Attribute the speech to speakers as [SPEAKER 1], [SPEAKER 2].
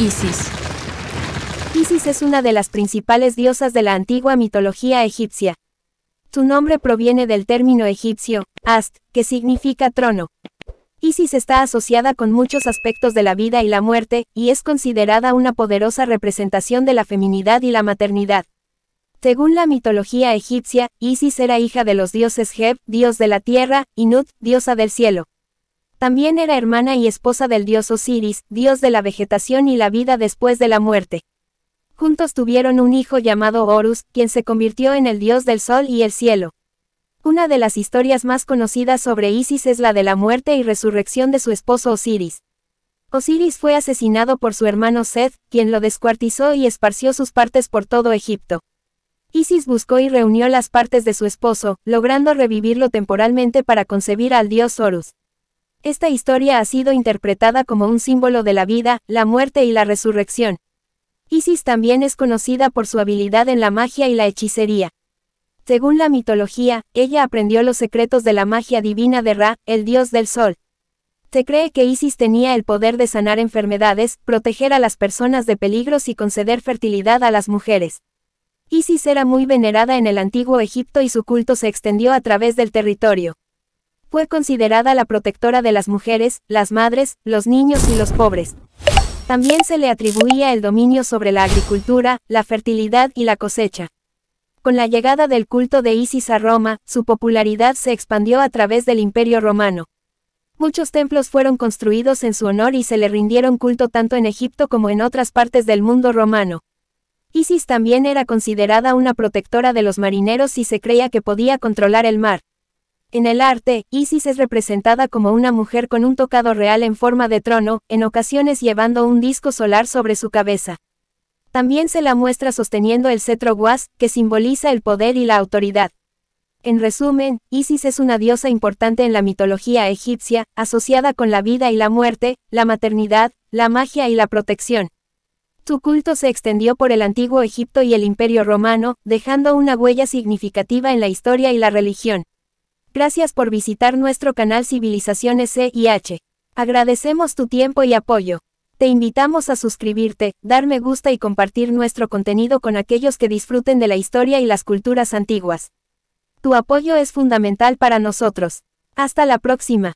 [SPEAKER 1] Isis.
[SPEAKER 2] Isis es una de las principales diosas de la antigua mitología egipcia. Su nombre proviene del término egipcio, Ast, que significa trono. Isis está asociada con muchos aspectos de la vida y la muerte, y es considerada una poderosa representación de la feminidad y la maternidad. Según la mitología egipcia, Isis era hija de los dioses Heb, dios de la tierra, y Nut, diosa del cielo. También era hermana y esposa del dios Osiris, dios de la vegetación y la vida después de la muerte. Juntos tuvieron un hijo llamado Horus, quien se convirtió en el dios del sol y el cielo. Una de las historias más conocidas sobre Isis es la de la muerte y resurrección de su esposo Osiris. Osiris fue asesinado por su hermano Seth, quien lo descuartizó y esparció sus partes por todo Egipto. Isis buscó y reunió las partes de su esposo, logrando revivirlo temporalmente para concebir al dios Horus. Esta historia ha sido interpretada como un símbolo de la vida, la muerte y la resurrección. Isis también es conocida por su habilidad en la magia y la hechicería. Según la mitología, ella aprendió los secretos de la magia divina de Ra, el dios del sol. Se cree que Isis tenía el poder de sanar enfermedades, proteger a las personas de peligros y conceder fertilidad a las mujeres. Isis era muy venerada en el antiguo Egipto y su culto se extendió a través del territorio. Fue considerada la protectora de las mujeres, las madres, los niños y los pobres. También se le atribuía el dominio sobre la agricultura, la fertilidad y la cosecha. Con la llegada del culto de Isis a Roma, su popularidad se expandió a través del Imperio Romano. Muchos templos fueron construidos en su honor y se le rindieron culto tanto en Egipto como en otras partes del mundo romano. Isis también era considerada una protectora de los marineros y se creía que podía controlar el mar. En el arte, Isis es representada como una mujer con un tocado real en forma de trono, en ocasiones llevando un disco solar sobre su cabeza. También se la muestra sosteniendo el cetro guas, que simboliza el poder y la autoridad. En resumen, Isis es una diosa importante en la mitología egipcia, asociada con la vida y la muerte, la maternidad, la magia y la protección. Su culto se extendió por el antiguo Egipto y el Imperio romano, dejando una huella significativa en la historia y la religión. Gracias por visitar nuestro canal Civilizaciones C y H. Agradecemos tu tiempo y apoyo. Te invitamos a suscribirte, dar me gusta y compartir nuestro contenido con aquellos que disfruten de la historia y las culturas antiguas. Tu apoyo es fundamental para nosotros. Hasta la próxima.